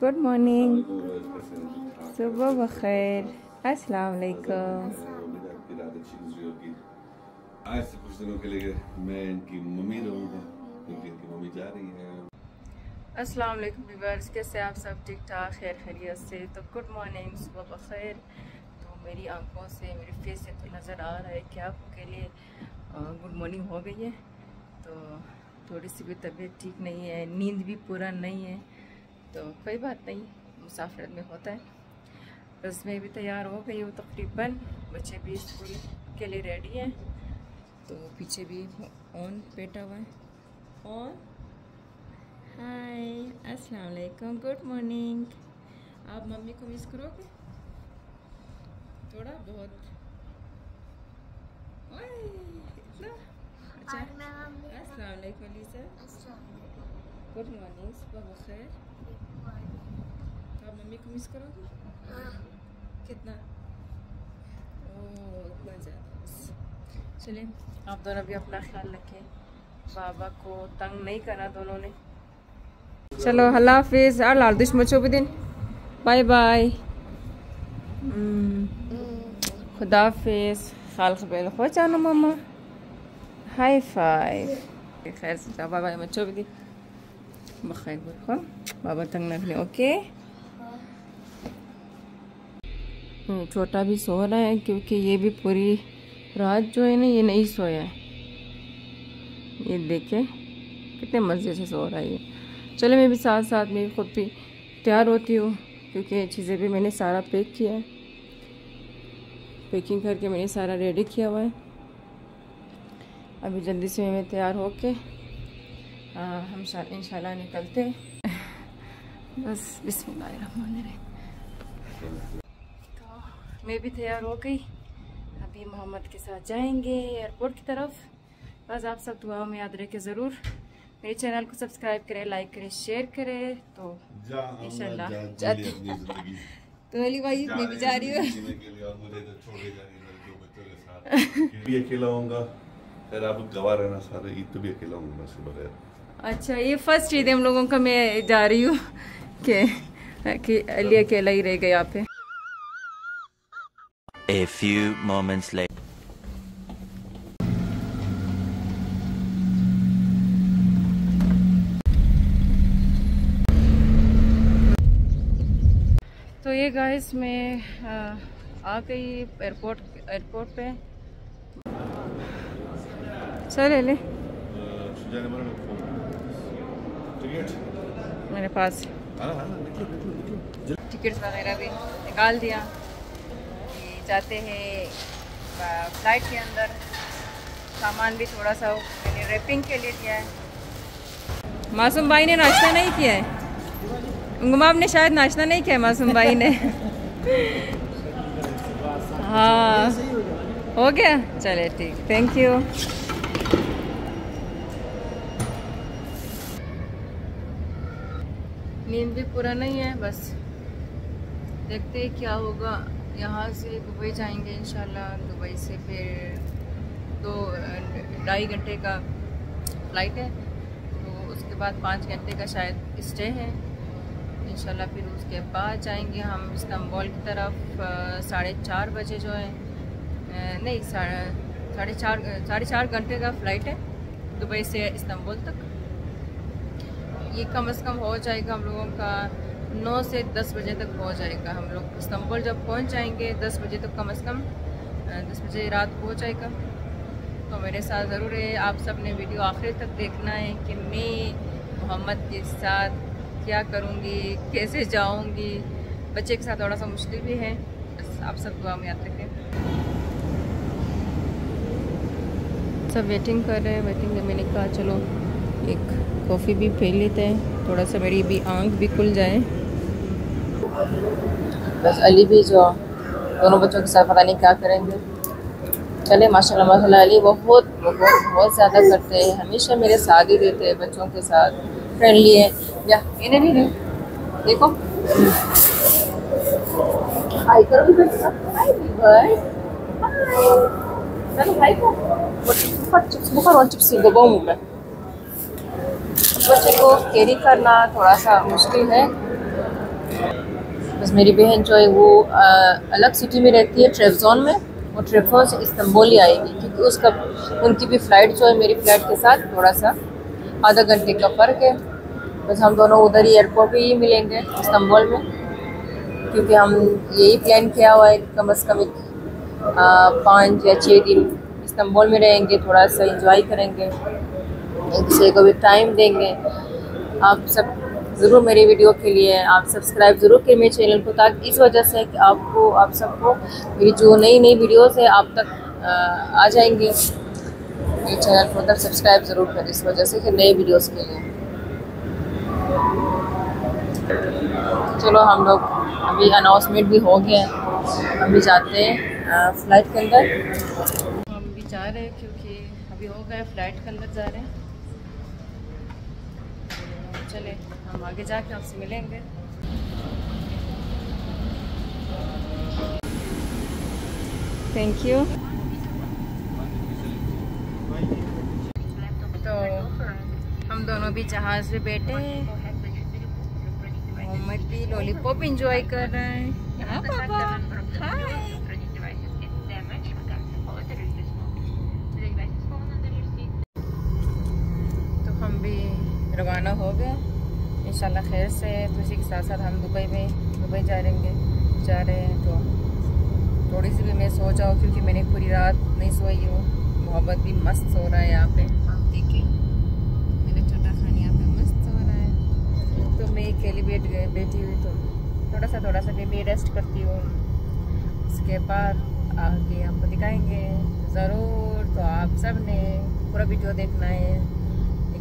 Good morning सुबह बखैर अस्सलाम वालेकुम आज से कुछ दिनों के लिए मैं इनकी मम्मी रहूँगा क्योंकि इनकी मम्मी जा रही है। अस्सलाम वालेकुम व्यूअर्स कैसे आप सब? ठीक ठाक? खैर खैरियत से। तो गुड मॉर्निंग सुबह बखैर तो मेरी आँखों से मेरे फेस से तो नज़र आ रहा है कि आपके लिए गुड मॉर्निंग हो गई है। तो थोड़ी सी भी तबीयत ठीक नहीं है नींद भी पूरा नहीं है। तो कोई बात नहीं मुसाफरत में होता है। बस मैं भी तैयार हो गई हूँ तकरीबन बच्चे भी स्कूल के लिए रेडी हैं तो पीछे भी ऑन बैठा हुआ है। ऑन हाय अस्सलाम वालेकुम गुड मॉर्निंग आप मम्मी को मिस करोगे? थोड़ा बहुत। ओए, इतना? अच्छा। अस्सलाम वालेकुम अलीसा। गुड मॉर्निंग सुबह बखैर आप मम्मी को मिस करोगे कितना ओह इतना ज़्यादा चलिए आप दोनों भी अपना ख्याल रखें। बाबा को तंग नहीं करना दोनों ने। चलो अल्लाह हाफिज। और लाल दुश्मचो भी दिन। बाय बाय खुदा हाफिज। खाल खबेल हो जाना मामा। हाई फाइव खैर से जाओ बाय बाय मचो भी हो बाबा तंग ना करें ओके छोटा भी सो रहा है क्योंकि ये भी पूरी रात जो है ना ये नहीं सोया है ये देखे कितने मज़े से सो रहा है ये चलो मैं भी साथ साथ में खुद भी तैयार होती हूँ क्योंकि ये चीज़ें भी मैंने सारा पैक किया है पैकिंग करके मैंने सारा रेडी किया हुआ है अभी जल्दी से मैं तैयार होके आ, हम इंशाल्लाह निकलते हैं। बस बिस्मिल्लाहिर्रहमानिर्रहीम। तो मैं भी तैयार हो गई। अभी मोहम्मद के साथ जाएँगे एयरपोर्ट की तरफ़। बस आप सब दुआओं में याद रखें ज़रूर। मेरे चैनल को सब्सक्राइब करें लाइक करें शेयर करें। तो इंशाल्लाह जाते तो अली भाई मैं भी जा रही हूँ। भी अकेला होऊँगा। फिर आप गवा रहना सारे ईद तो भी अकेला होऊँगा मैं बगैर। अच्छा ये फ़र्स्ट ईद हम लोगों का मैं जा रही हूँ। कि कि अली अकेला ही रह गया यहाँ पे। A few moments later. तो ये गाइस मैं आ, गई एयरपोर्ट एयरपोर्ट पे। चल ले ले। मेरे पास। टिकट्स वगैरह भी निकाल दिया। जाते हैं फ़्लाइट के अंदर। सामान भी थोड़ा सा मैंने रैपिंग के लिए दिया है। मासूम भाई ने नाश्ता नहीं किया है? गुमाब ने शायद नाश्ता नहीं किया मासूम भाई ने? हाँ। हो गया? चले ठीक। थैंक यू नींद भी पूरा नहीं है, बस देखते हैं क्या होगा। यहाँ से दुबई जाएँगे इंशाल्लाह, दुबई से फिर दो, ढाई घंटे का फ़्लाइट है तो उसके बाद पाँच घंटे का शायद स्टे है। इंशाल्लाह फिर उसके बाद जाएँगे हम इस्तांबुल की तरफ़ साढ़े चार बजे जो है नहीं, साढ़े चार साढ़े चार घंटे का फ़्लाइट है दुबई से इस्तांबुल तक। ये कम से कम हो जाएगा हम लोगों का नौ से दस बजे तक हो जाएगा हम लोग। इस्तांबुल जब पहुँच जाएँगे दस बजे तक कम से कम दस बजे रात हो जाएगा। तो मेरे साथ ज़रूर है आप सबने वीडियो आखिर तक देखना है कि मैं मोहम्मद के साथ क्या करूँगी, कैसे जाऊँगी। बच्चे के साथ थोड़ा सा मुश्किल भी है। आप सब दुआ में याद रखें। सब वेटिंग कर रहे हैं वेटिंग में मैंने कहा चलो। एक कॉफ़ी भी पी लेते हैं। थोड़ा सा मेरी भी आँख भी खुल जाए। बस अली भी जो दोनों बच्चों के साथ पता नहीं क्या करेंगे। चले, माशाल्लाह माशाल्लाह अली, बहुत बहुत बहुत ज़्यादा करते हैं। हमेशा मेरे साथ ही देते हैं बच्चों के साथ। फ्रेंडली है। या, इन्हें नहीं नहीं। देखो। हाय करो भी हाय भाई। चलो हाय को। बुखार और चिप्स मुँह में। बच्चे को कैरी करना थोड़ा सा मुश्किल है। बस मेरी बहन जो है वो आ, अलग सिटी में रहती है ट्रेफजोन में। वो ट्रेफोन से इस्तंबुल ही आएगी क्योंकि उसका उनकी भी फ़्लाइट जो है मेरी फ़्लाइट के साथ थोड़ा सा आधा घंटे का फ़र्क है। बस हम दोनों उधर ही एयरपोर्ट पे ही मिलेंगे इस्तंबुल में। क्योंकि हम यही प्लान किया हुआ है कम अज़ कम एक पाँच या छः दिन इस्तंबुल में रहेंगे थोड़ा सा इंजॉय करेंगे। एक दूसरे को भी टाइम देंगे। आप सब ज़रूर मेरी वीडियो के लिए, आप सब्सक्राइब ज़रूर करें मेरे चैनल को ताकि इस वजह से कि आपको, आप सबको मेरी जो नई नई वीडियोस है, आप तक आ जाएँगी। मेरे चैनल को तब सब्सक्राइब ज़रूर करें इस वजह से कि नए वीडियोस के लिए। चलो हम लोग अभी अनाउंसमेंट भी हो गया अभी जाते हैं फ़्लाइट के अंदर। हम भी जा रहे हैं क्योंकि अभी हो गया फ़्लाइट के अंदर जा रहे हैं। चले हम आगे जाके आपसे मिलेंगे। थैंक यू तो हम दोनों भी जहाज़ पे बैठे मोहम्मद भी लॉलीपॉप इंजॉय कर रहे हैं। हाँ पापा। हाय रवाना हो गए इंशाल्लाह खैर से तो इसी के साथ साथ हम दुबई में दुबई जा रहेंगे। जा रहे हैं तो थोड़ी सी भी मैं सो जाऊँ क्योंकि मैंने पूरी रात नहीं सोई हूँ। मोहब्बत भी मस्त सो रहा है यहाँ पे। आप देखिए मेरा छोटा खान यहाँ पे मस्त सो रहा है। तो मैं अकेली बैठ गए बैठी हुई तो थोड़ा सा थोड़ा सा मैं रेस्ट करती हूँ। उसके बाद आगे आपको दिखाएँगे। ज़रूर तो आप सबने पूरा वीडियो देखना है।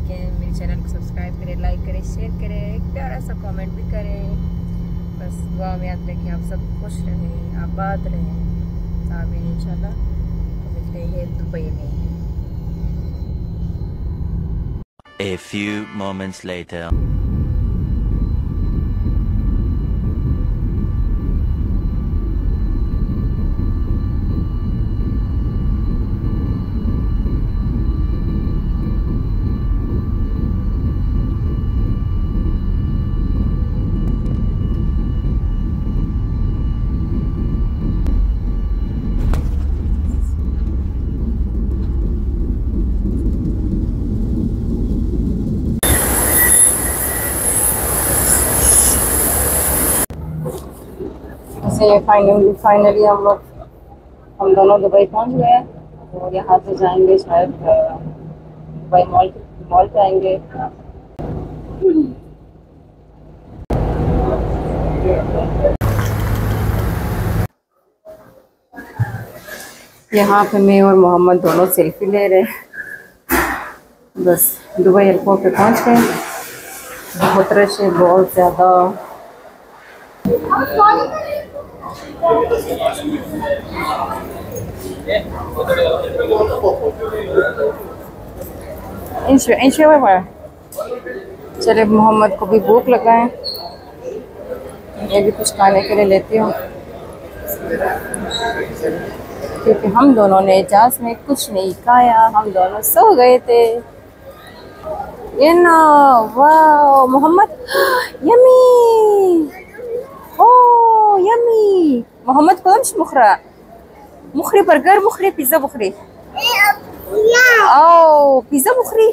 लेकिन मेरे चैनल को सब्सक्राइब करें लाइक करें शेयर करें, एक प्यारा सा कमेंट भी करें। बस दुआ में याद रखें, आप सब खुश रहें, आबाद रहें। आमीन, इंशाल्लाह। तो मिलते हैं दुबई में। A few moments later. ऐसे फाइनली फाइनली हम लोग, हम दोनों दुबई पहुँच गए और यहाँ से जाएँगे शायद दुबई मॉल मॉल जाएँगे। यहाँ पे मैं और मोहम्मद दोनों सेल्फी ले रहे हैं। बस दुबई एयरपोर्ट पे पहुँच गए। बहुत रश है, बहुत ज़्यादा। चले, मोहम्मद को भी भूख लगा है मैं भी कुछ खाने के लिए लेती हूँ। क्योंकि हम दोनों ने इजाज में कुछ नहीं खाया। हम दोनों सो गए थे। ये ना मोहम्मद। यमी ओ यमी मोहम्मद कौन सी मुखरा मुखरी बर्गर मुखरी पिज़्ज़ा मुखरी ओ पिज़्ज़ा मुखरी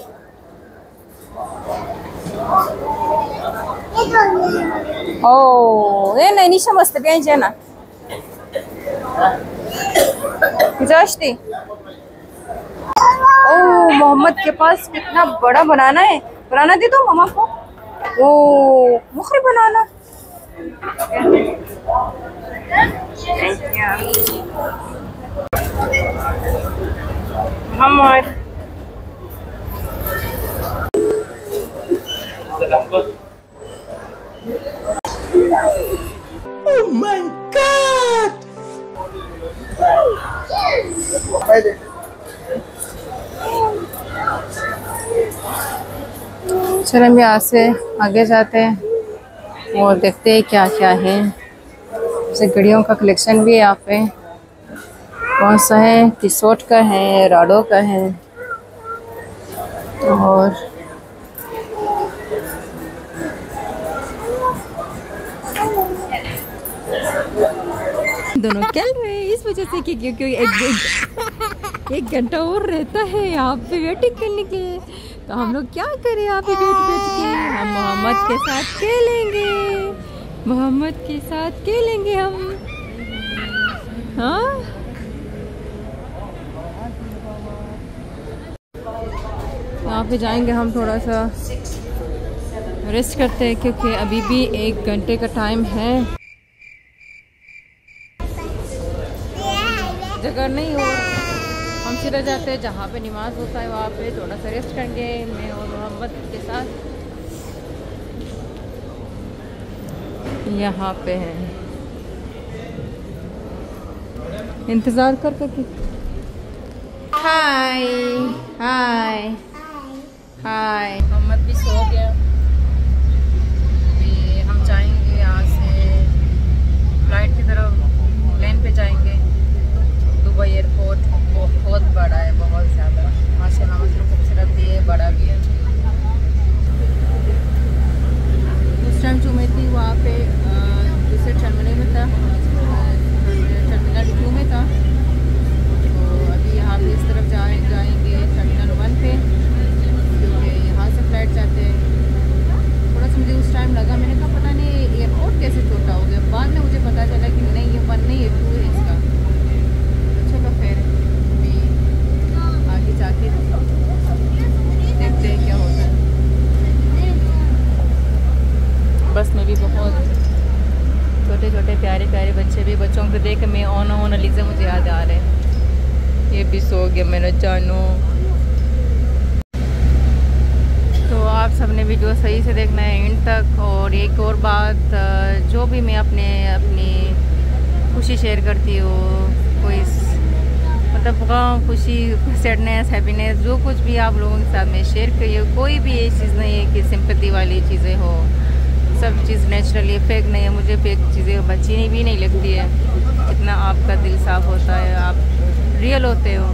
ओ ये नहीं निशा मस्त bien जाना जाश्ती ओ मोहम्मद के पास कितना बड़ा बनाना है बनाना दे दो मामा को ओ मुखरी बनाना मोहम्मद चलो हम यहाँ से आगे जाते हैं। और देखते हैं क्या क्या है। जैसे घड़ियों का कलेक्शन भी है यहाँ पे। कौन सा है? किसोट का है, राडो का है। और दोनों चल रहे इस वजह से कि क्योंकि एक घंटा और रहता है यहाँ पे वेटिंग करने के लिए। तो हम लोग क्या करें? यहाँ पे बैठ बैठ के हम मोहम्मद के साथ खेलेंगे। मोहम्मद के साथ खेलेंगे हम। हाँ? यहाँ पे जाएँगे हम थोड़ा सा रेस्ट करते हैं, क्योंकि अभी भी एक घंटे का टाइम है। जगह नहीं हो सीधा जाते हैं, जहाँ पे नमाज़ होता है, वहाँ पे थोड़ा सा रेस्ट करेंगे मैं और मोहम्मद के साथ। यहाँ पे हैं। इंतज़ार कर कर हाय हाय हाय मोहम्मद भी सो गया। हम जाएँगे यहाँ से। फ़्लाइट की तरफ़ प्लेन पे जाएँगे। दुबई एयरपोर्ट बहुत बड़ा है, बहुत ज़्यादा। माशा मतलब खूबसूरत भी है, बड़ा भी है। उस टाइम जो मैं थी, वहाँ पे अ, दूसरे टर्मिनल में था टर्मिनल टू में था तो अभी यहाँ पे इस तरफ़ जाए जाएँगे टर्मिनल वन पे क्योंकि यहाँ से फ़्लाइट जाते हैं थोड़ा सा मुझे उस टाइम लगा मैंने कहा पता नहीं एयरपोर्ट कैसे छोटा हो गया बाद में मुझे पता चला कि नहीं ये वन नहीं है टू है इसका तो चलो फिर अभी आगे जाके देखते हैं क्या होता है बस में भी बहुत छोटे छोटे प्यारे प्यारे बच्चे भी बच्चों को देख के मैं ओन ओन अलीजा मुझे याद आ रहे हैं ये भी सो गया मेरा जानू। तो आप सबने वीडियो सही से देखना है एंड तक। और एक और बात जो भी मैं अपने, अपनी खुशी शेयर करती हूँ, कोई मतलब गम खुशी सैडनेस हैप्पीनेस जो कुछ भी आप लोगों के साथ में शेयर करिए, कोई भी ये चीज़ नहीं है कि सिंपति वाली चीज़ें हो। सब चीज़ नेचुरली फेक नहीं है, मुझे फेक चीज़ें अच्छी नहीं भी नहीं लगती है। इतना आपका दिल साफ़ होता है, आप रियल होते हो?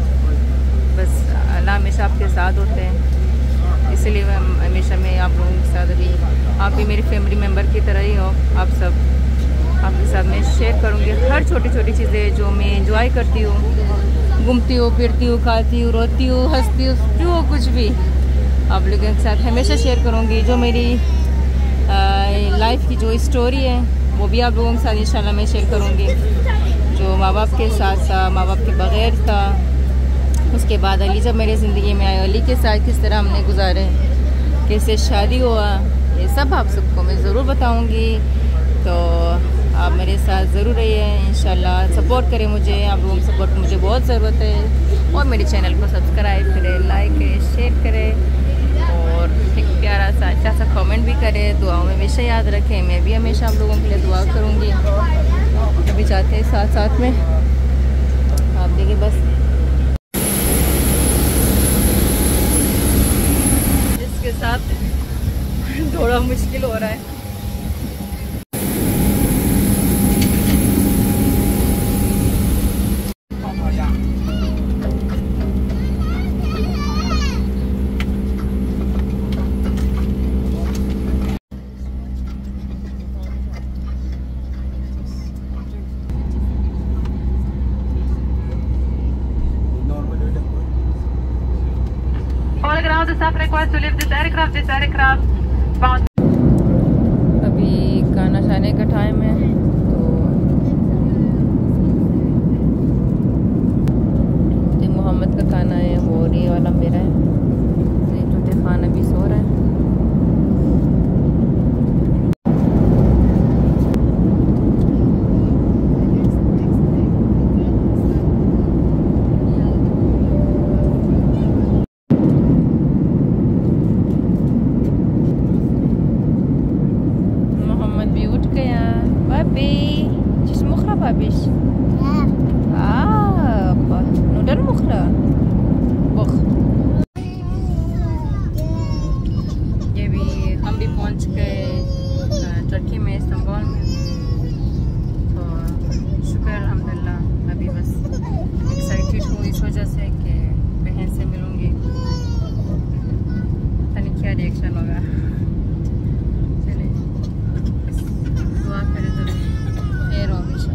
बस अल्लाह हमेशा आपके साथ होते हैं। इसलिए हमेशा मैं आप लोगों के साथ अभी आप भी मेरी फैमिली मेंबर की तरह ही हो। आप सब आपके साथ मैं शेयर करूँगी हर छोटी छोटी चीज़ें जो मैं इंजॉय करती हूँ। घूमती हूँ, फिरती हूँ, खाती हूँ, रोती हूँ, हंसती हूँ, जो कुछ भी आप लोगों के साथ हमेशा शेयर करूँगी। जो मेरी लाइफ की जो स्टोरी है, वो भी आप लोगों के साथ इंशाल्लाह मैं शेयर करूँगी। जो माँ बाप के साथ था माँ बाप के बगैर था। उसके बाद अली जब मेरी ज़िंदगी में आए। अली के साथ किस तरह हमने गुजारे? कैसे शादी हुआ? ये सब आप सबको मैं ज़रूर बताऊँगी। तो आप मेरे साथ ज़रूर रहिए, इंशाल्लाह। सपोर्ट करें मुझे। आप लोगों सपोर्ट की मुझे बहुत ज़रूरत है। और मेरे चैनल को सब्सक्राइब करें लाइक करें शेयर करें। और एक प्यारा सा अच्छा सा कमेंट भी करें। दुआओं में हमेशा याद रखें। मैं भी हमेशा आप लोगों के लिए दुआ करूँगी। अभी जाते हैं साथ साथ में। आप देखिए बस। इसके साथ थोड़ा मुश्किल हो रहा है। Request to leave this aircraft. This aircraft bound पहुँच टर्की में इस्तांबुल में. तो शुक्र अलहमदिल्ला अभी बस एक्साइटेड हूँ इस वजह से कि बहन से मिलूँगी। पता नहीं क्या रिएक्शन होगा। चलिए दुआ करें तो खैर हो हमेशा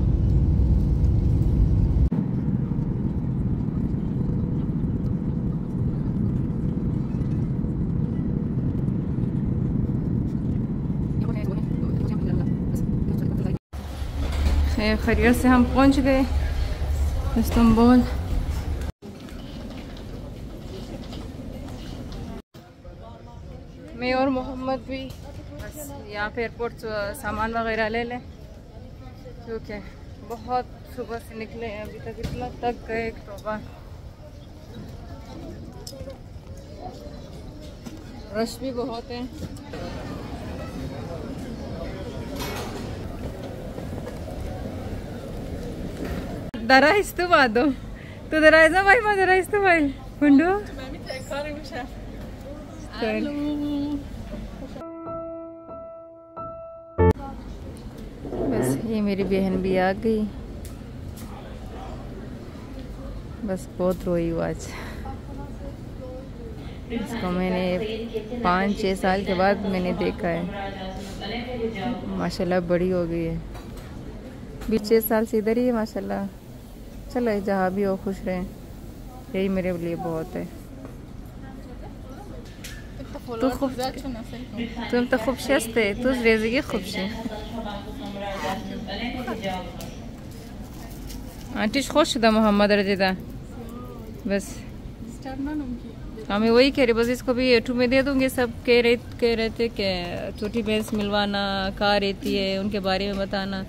खैरियत से हम पहुँच गए इस्तंबुल। मैं और मोहम्मद भी बस यहाँ पे एयरपोर्ट सामान वगैरह ले लें। क्योंकि बहुत सुबह से निकले हैं, अभी तक इतना तक गए तोबा रश भी बहुत है। दरा इस्तु बादो। तू दरा ऐसा भाई मैं दरा इस्तु भाई। कुंडू बस, ये मेरी बहन भी आ गई। बस बहुत रोई वो आज। इसको मैंने पाँच छः साल के बाद मैंने देखा है। माशाल्लाह बड़ी हो गई है। बीस छः साल से इधर ही है, माशाल्लाह। चलो जहाँ भी हो खुश रहें। यही मेरे लिए बहुत है। तू खूब तुम तो खूब शस्त है। तू रेजगी खूब से आंटी खुश था मोहम्मद रजीदा बस। हाँ मैं वही कह रही बस इसको भी एटू में दे दूँगी। सब कह रहे कह रहे थे कि छोटी भैंस मिलवाना कहाँ रहती है उनके बारे में बताना।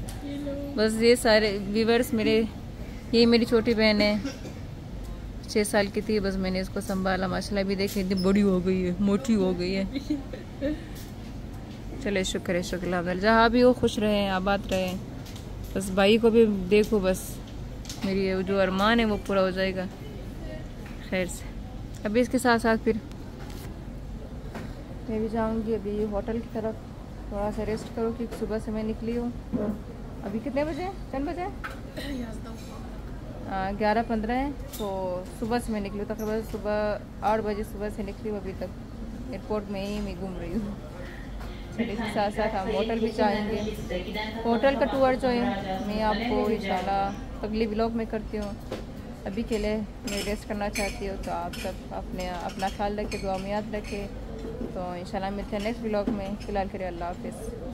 बस ये सारे व्यूवर्स मेरे ये मेरी छोटी बहन है। छः साल की थी, बस मैंने इसको संभाला। माशाल्लाह भी देखी, इतनी बड़ी हो गई है, मोटी हो गई है। चले, शुक्र है, शुक्र, अल्लाह जहाँ भी हो, खुश रहे, आबाद रहे। बस भाई को भी देखो बस। मेरी जो अरमान है, वो पूरा हो जाएगा। खैर से। अभी इसके साथ साथ फिर मैं भी जाऊँगी अभी होटल की तरफ़। थोड़ा सा रेस्ट करो, क्योंकि सुबह से मैं निकली हूँ। अभी कितने बजे चंद बजे ग्यारह पंद्रह है तो सुबह से मैं निकली हूँ, तकरीबन सुबह आठ बजे सुबह से निकली हूँ अभी तक। एयरपोर्ट में ही मैं घूम रही हूँ। इसके साथ साथ हम होटल भी जाएँगे। होटल का टूर जो है मैं आपको इंशाल्लाह अगली ब्लॉग में करती हूँ। अभी के लिए मैं रेस्ट करना चाहती हूँ तो आप सब अपने, अपना ख्याल रखें, दुआ में याद रखें। तो इंशाल्लाह मिलते हैं नेक्स्ट ब्लॉग में। फ़िलहाल करिए अल्लाह हाफिज़।